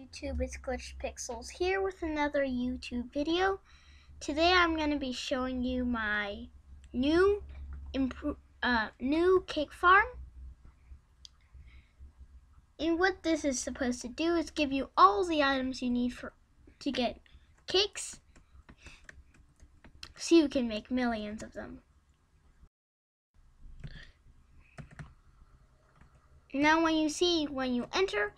YouTube, it's Glitched Pixels here with another YouTube video. Today I'm going to be showing you my new uh, new cake farm. And what this is supposed to do is give you all the items you need for to get cakes so you can make millions of them. Now when you see when you enter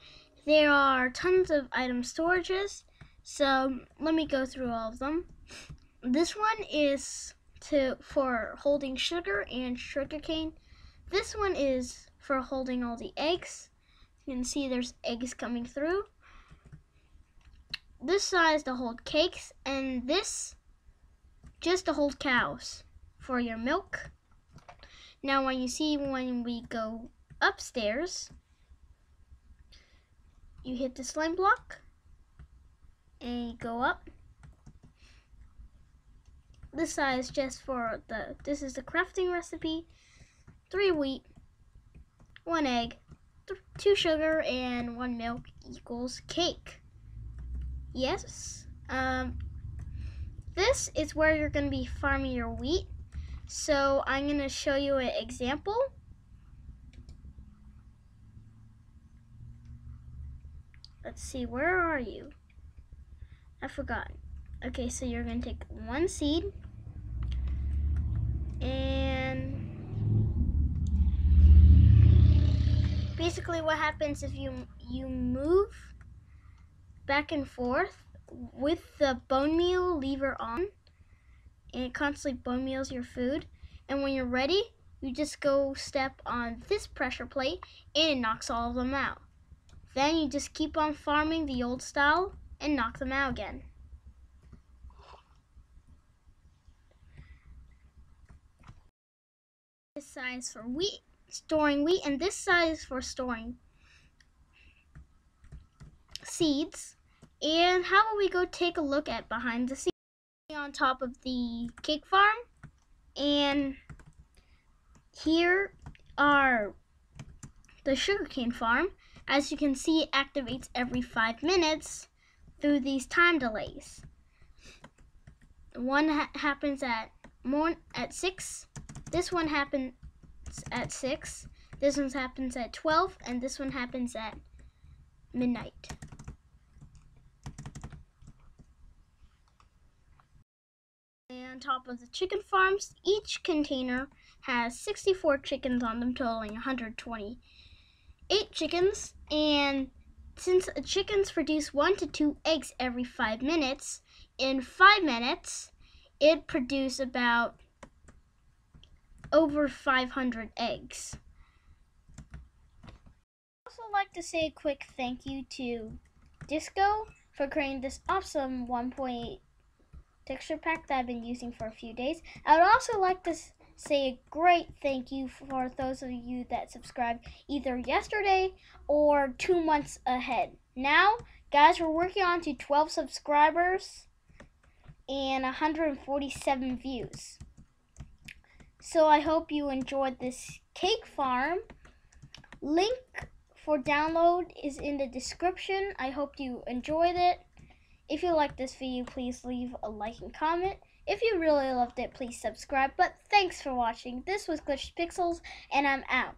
there are tons of item storages, so let me go through all of them. This one is to for holding sugar and sugarcane. This one is for holding all the eggs. You can see there's eggs coming through. This size to hold cakes, and this just to hold cows for your milk. Now when you see when we go upstairs, you hit the slime block and you go up. This side is just for the, this is the crafting recipe. Three wheat, one egg, two sugar, and one milk equals cake. Yes. Um, this is where you're going to be farming your wheat. So I'm going to show you an example. Let's see, where are you? I forgot. Okay, so you're going to take one seed and basically what happens if you you move back and forth with the bone meal lever on and it constantly bone meals your food and when you're ready you just go step on this pressure plate and it knocks all of them out. Then you just keep on farming the old style and knock them out again. This side is for wheat, storing wheat, and this side is for storing seeds. And how about we go take a look at behind the scenes on top of the cake farm. And here are the sugarcane farm. As you can see, it activates every five minutes through these time delays. One ha happens at morn at six. This one happens at six. This one happens at twelve, and this one happens at midnight. And on top of the chicken farms, each container has 64 chickens on them, totaling 120 eight chickens, and since chickens produce one to two eggs every five minutes, in five minutes, it produces about over 500 eggs. I'd also like to say a quick thank you to Disco for creating this awesome 1.8 texture pack that I've been using for a few days. I would also like to say a great thank you for those of you that subscribed either yesterday or two months ahead. Now, guys, we're working on to 12 subscribers and 147 views. So I hope you enjoyed this cake farm. Link for download is in the description. I hope you enjoyed it. If you like this video, please leave a like and comment. If you really loved it, please subscribe. But thanks for watching. This was Glitched Pixels, and I'm out.